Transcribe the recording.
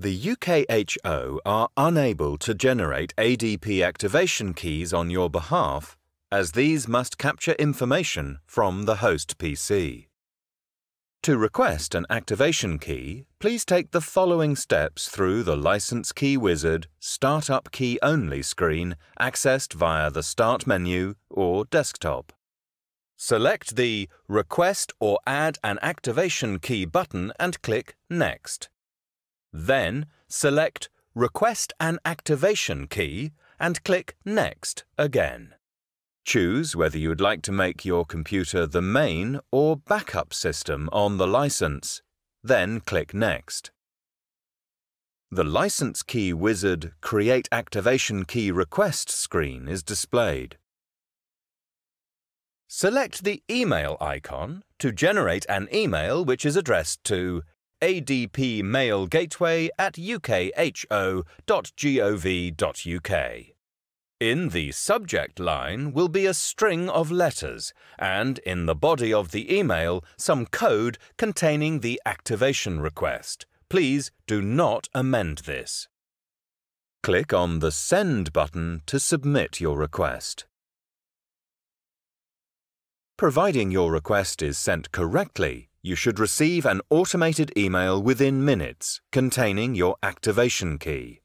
The UKHO are unable to generate ADP activation keys on your behalf as these must capture information from the host PC. To request an activation key, please take the following steps through the License Key Wizard Startup Key Only screen accessed via the Start menu or desktop. Select the Request or Add an Activation Key button and click Next. Then select Request an Activation Key and click Next again. Choose whether you would like to make your computer the main or backup system on the license, then click Next. The License Key Wizard Create Activation Key Request screen is displayed. Select the email icon to generate an email which is addressed to adp mail gateway at ukho.gov.uk. In the subject line will be a string of letters, and in the body of the email, some code containing the activation request. Please do not amend this. Click on the Send button to submit your request. Providing your request is sent correctly, you should receive an automated email within minutes containing your activation key.